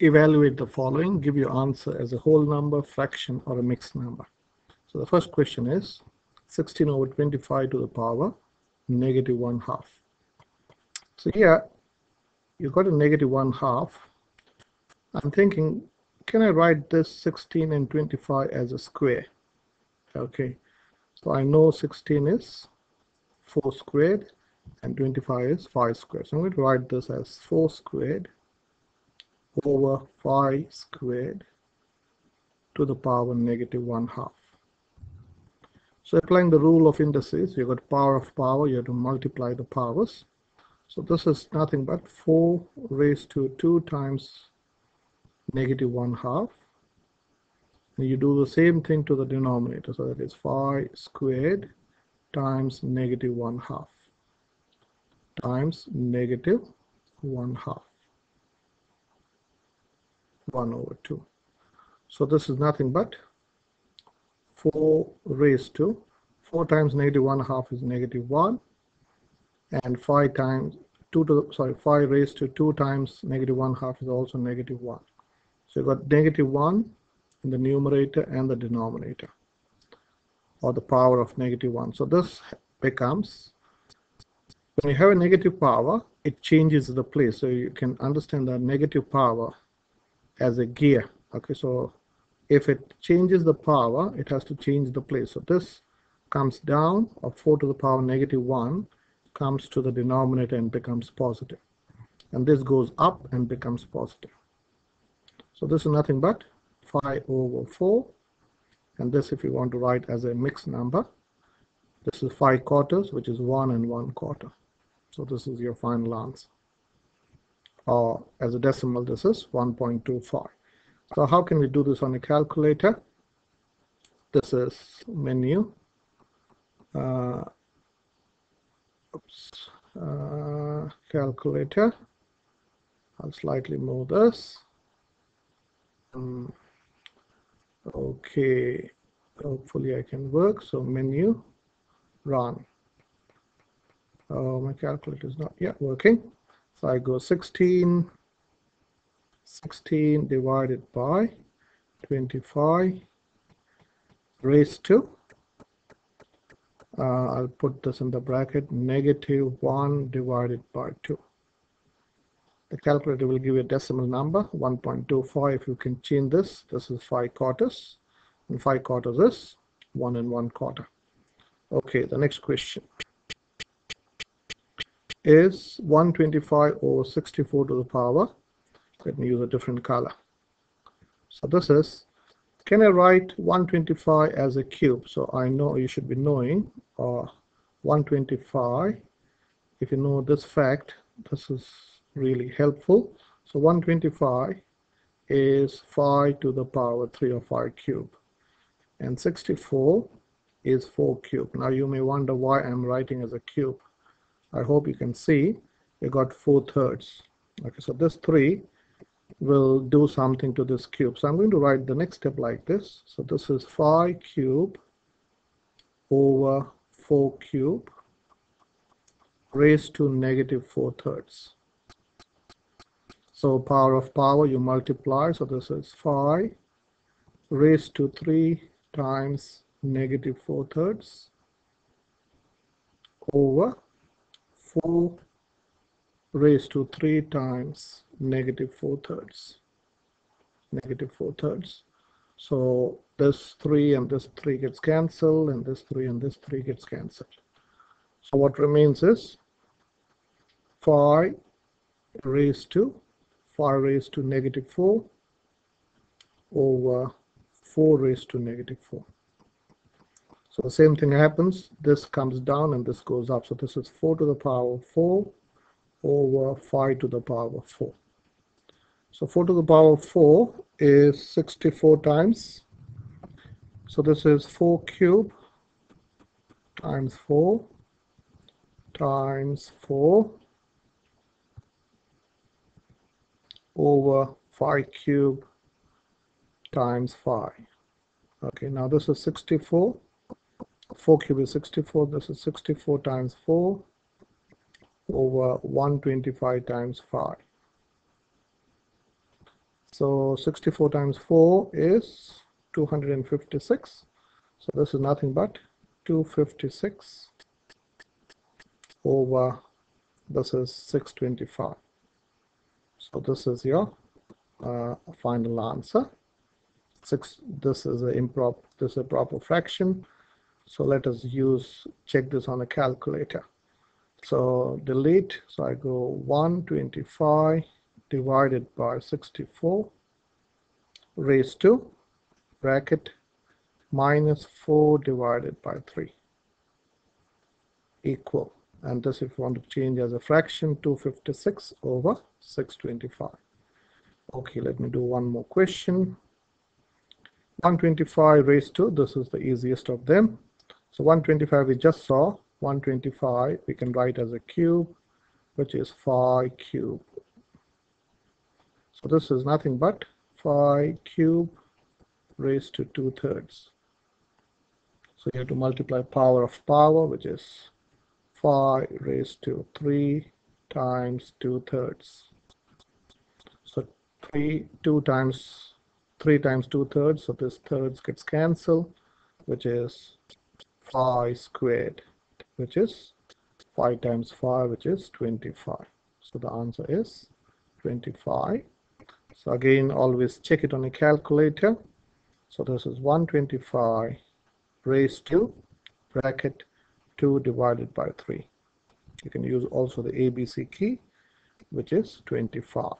evaluate the following, give your answer as a whole number, fraction, or a mixed number. So the first question is 16 over 25 to the power negative 1 half. So here you've got a negative 1 half. I'm thinking, can I write this 16 and 25 as a square? Okay, so I know 16 is 4 squared and 25 is 5 squared. So I'm going to write this as 4 squared over 5 squared to the power negative 1 half. So applying the rule of indices, you've got power of power, you have to multiply the powers. So this is nothing but 4 raised to 2 times negative 1 half. And you do the same thing to the denominator. So that is 5 squared times negative 1 half times negative 1 half. 1 over 2. So this is nothing but 4 raised to 4 times negative 1 half is negative 1 and 5 times 2 to sorry 5 raised to 2 times negative 1 half is also negative 1 so you got negative 1 in the numerator and the denominator or the power of negative 1 so this becomes when you have a negative power it changes the place. So you can understand the negative power as a gear okay so if it changes the power, it has to change the place. So this comes down of 4 to the power negative 1 comes to the denominator and becomes. And this goes up and becomes positive. So this is nothing but 5 over 4. And this, if you want to write as a mixed number, this is 5 quarters, which is 1 and 1 quarter. So this is your final answer. Or as a decimal, this is 1.25. So how can we do this on a calculator? This is menu. Uh, oops, uh, calculator. I'll slightly move this. Um, okay, hopefully I can work. So menu, run. Oh, my calculator is not yet working. So I go 16 16 divided by 25 raised to uh, I'll put this in the bracket negative 1 divided by 2 the calculator will give you a decimal number 1.25 if you can change this this is 5 quarters and 5 quarters is 1 and 1 quarter. Okay the next question is 125 over 64 to the power let me use a different color. So this is, can I write 125 as a cube? So I know you should be knowing uh, 125. If you know this fact, this is really helpful. So 125 is 5 to the power 3 or 5 cube. And 64 is 4 cube. Now you may wonder why I'm writing as a cube. I hope you can see you got 4 thirds. Okay, so this 3 will do something to this cube. So I'm going to write the next step like this. So this is 5 cube over 4 cube raised to negative 4 thirds. So power of power you multiply. So this is 5 raised to 3 times negative 4 thirds over 4 raised to 3 times negative 4 thirds. Negative 4 thirds. So this 3 and this 3 gets cancelled and this 3 and this 3 gets cancelled. So what remains is 5 raised to 5 raised to negative 4 over 4 raised to negative 4. So the same thing happens. This comes down and this goes up. So this is 4 to the power of 4 over 5 to the power of 4. So 4 to the power of 4 is 64 times. So this is 4 cube times 4 times 4 over 5 cube times 5. Okay, now this is 64. 4 cube is 64. This is 64 times 4 over 125 times 5. So 64 times 4 is 256. So this is nothing but 256 over this is 625. So this is your uh, final answer. Six. This is a improper. This is a proper fraction. So let us use check this on a calculator. So delete. So I go 125 divided by 64 raised to bracket minus 4 divided by 3 equal and this if you want to change as a fraction 256 over 625 okay let me do one more question 125 raised to this is the easiest of them so 125 we just saw. 125 we can write as a cube which is 5 cube. So this is nothing but 5 cube raised to 2 thirds so you have to multiply power of power which is 5 raised to 3 times 2 thirds. So 3, 2 times 3 times 2 thirds, so this thirds gets cancelled, which is 5 squared, which is 5 times 5, which is 25. So the answer is 25. So again, always check it on a calculator. So this is 125 raised to bracket 2 divided by 3. You can use also the ABC key, which is 25.